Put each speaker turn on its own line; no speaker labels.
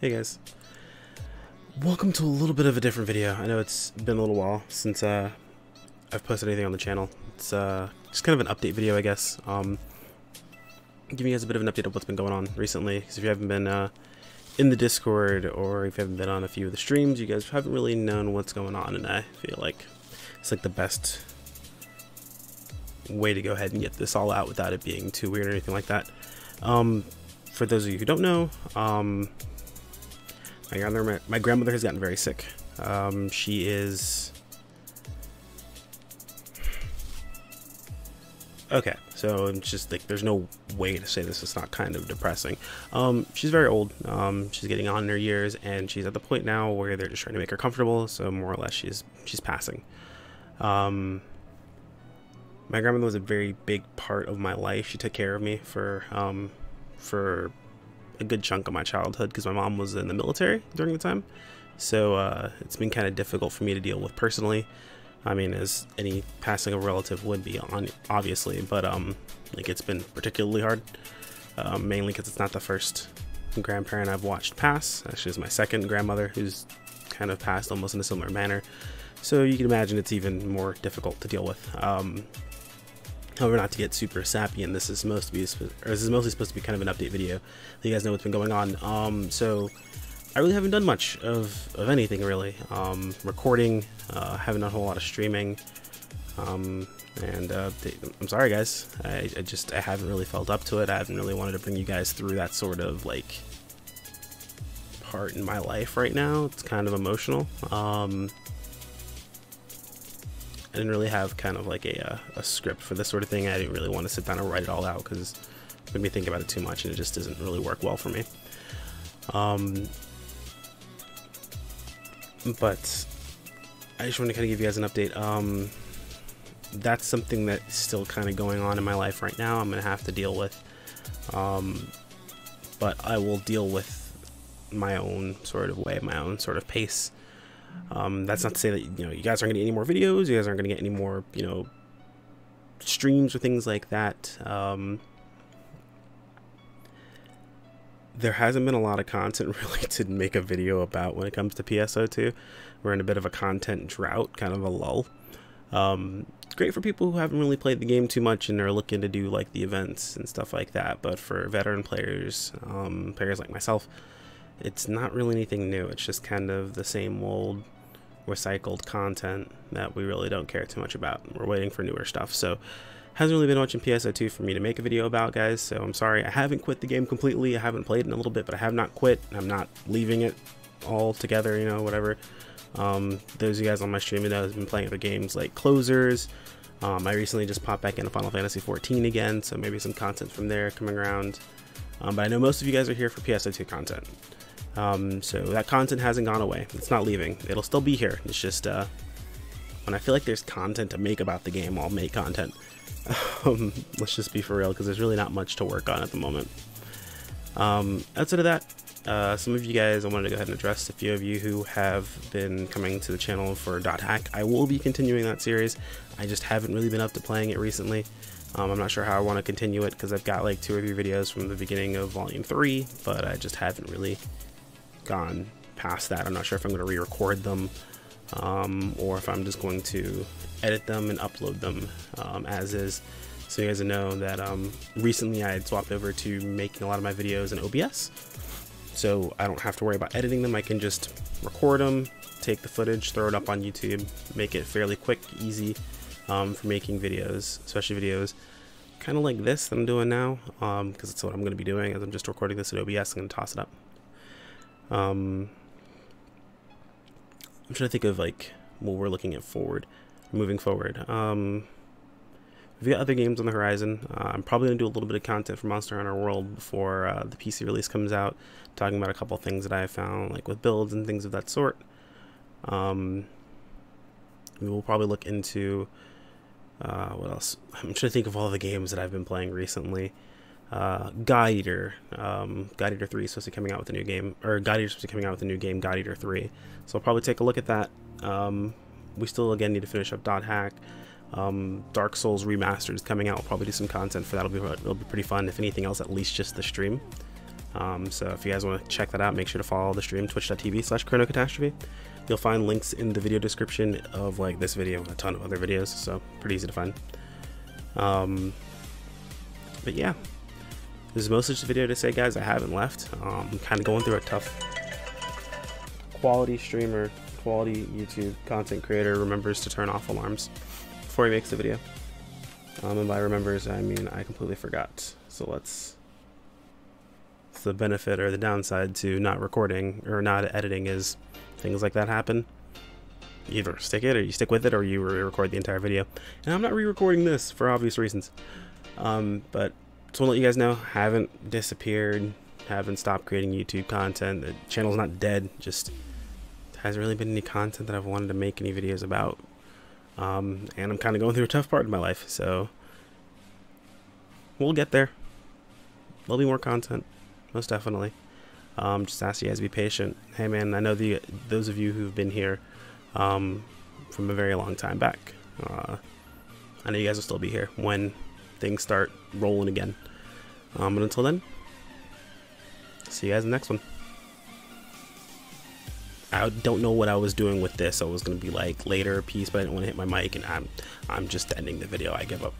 Hey guys. Welcome to a little bit of a different video. I know it's been a little while since uh, I've posted anything on the channel. It's uh, just kind of an update video, I guess. Um, giving you guys a bit of an update of what's been going on recently. Because if you haven't been uh, in the Discord or if you haven't been on a few of the streams, you guys haven't really known what's going on. And I feel like it's like the best way to go ahead and get this all out without it being too weird or anything like that. Um, for those of you who don't know, um, my grandmother, my grandmother has gotten very sick. Um, she is. Okay, so it's just like there's no way to say this. It's not kind of depressing. Um, she's very old. Um, she's getting on in her years, and she's at the point now where they're just trying to make her comfortable. So more or less, she's she's passing. Um, my grandmother was a very big part of my life. She took care of me for um, for a good chunk of my childhood because my mom was in the military during the time. So uh, it's been kind of difficult for me to deal with personally. I mean, as any passing of a relative would be, on obviously, but um, like it's been particularly hard, um, mainly because it's not the first grandparent I've watched pass. Actually, it's my second grandmother who's kind of passed almost in a similar manner. So you can imagine it's even more difficult to deal with. Um, However, not to get super sappy, and this is to be, or this is mostly supposed to be kind of an update video. Let you guys know what's been going on. Um, so I really haven't done much of, of anything really. Um, recording, uh, haven't done a whole lot of streaming. Um, and uh, I'm sorry guys, I, I, just I haven't really felt up to it. I haven't really wanted to bring you guys through that sort of like part in my life right now. It's kind of emotional. Um, I didn't really have kind of like a, uh, a script for this sort of thing. I didn't really want to sit down and write it all out because it made me think about it too much and it just doesn't really work well for me. Um, but I just want to kind of give you guys an update. Um, that's something that's still kind of going on in my life right now. I'm going to have to deal with. Um, but I will deal with my own sort of way, my own sort of pace. Um, that's not to say that you know you guys aren't going to get any more videos. You guys aren't going to get any more you know streams or things like that. Um, there hasn't been a lot of content really to make a video about when it comes to PSO2. We're in a bit of a content drought, kind of a lull. Um, great for people who haven't really played the game too much and are looking to do like the events and stuff like that. But for veteran players, um, players like myself, it's not really anything new. It's just kind of the same old recycled content that we really don't care too much about. We're waiting for newer stuff. So hasn't really been much in PSO2 for me to make a video about, guys. So I'm sorry. I haven't quit the game completely. I haven't played in a little bit, but I have not quit. I'm not leaving it all together, you know, whatever. Um, those of you guys on my stream know have been playing other games like Closers. Um, I recently just popped back into Final Fantasy 14 again, so maybe some content from there coming around. Um, but I know most of you guys are here for PSO2 content. Um, so that content hasn't gone away. It's not leaving. It'll still be here. It's just uh, when I feel like there's content to make about the game, I'll make content. Um, let's just be for real, because there's really not much to work on at the moment. Um, outside of that, uh, some of you guys, I wanted to go ahead and address a few of you who have been coming to the channel for Dot Hack. I will be continuing that series. I just haven't really been up to playing it recently. Um, I'm not sure how I want to continue it because I've got like two or three videos from the beginning of Volume 3, but I just haven't really gone past that. I'm not sure if I'm going to re-record them um, or if I'm just going to edit them and upload them um, as is. So you guys know that um, recently I had swapped over to making a lot of my videos in OBS. So I don't have to worry about editing them. I can just record them, take the footage, throw it up on YouTube, make it fairly quick, easy um, for making videos, especially videos kind of like this that I'm doing now, because um, that's what I'm going to be doing as I'm just recording this in OBS. I'm going to toss it up. Um, I'm trying to think of like what we're looking at forward, moving forward. Um, we've got other games on the horizon. Uh, I'm probably gonna do a little bit of content for Monster Hunter World before uh, the PC release comes out, talking about a couple things that I found, like with builds and things of that sort. Um, we will probably look into uh, what else. I'm trying to think of all the games that I've been playing recently uh, God Eater. Um, God Eater 3 is supposed to be coming out with a new game, or God Eater is supposed to be coming out with a new game, God Eater 3. So I'll probably take a look at that. Um, we still, again, need to finish up Dot Hack. Um, Dark Souls Remastered is coming out. We'll probably do some content for that. It'll be, it'll be pretty fun. If anything else, at least just the stream. Um, so if you guys want to check that out, make sure to follow the stream twitch.tv slash Krono Katastrophy. You'll find links in the video description of like this video and a ton of other videos, so pretty easy to find. Um, but yeah, this is mostly just a video to say, guys, I haven't left. Um, I'm kind of going through a tough quality streamer, quality YouTube content creator remembers to turn off alarms before he makes the video. Um, and by remembers, I mean I completely forgot. So let's. It's the benefit or the downside to not recording or not editing is things like that happen. Either stick it or you stick with it or you re-record the entire video. And I'm not re-recording this for obvious reasons. Um, but just want to let you guys know, haven't disappeared, haven't stopped creating YouTube content. The channel's not dead, just hasn't really been any content that I've wanted to make any videos about. Um, and I'm kind of going through a tough part in my life, so we'll get there. There'll be more content, most definitely. Um, just ask you guys to be patient. Hey man, I know the those of you who've been here um, from a very long time back. Uh, I know you guys will still be here when things start rolling again. Um, but until then, see you guys in the next one. I don't know what I was doing with this. I was gonna be like later piece, but I didn't want to hit my mic, and I'm I'm just ending the video. I give up.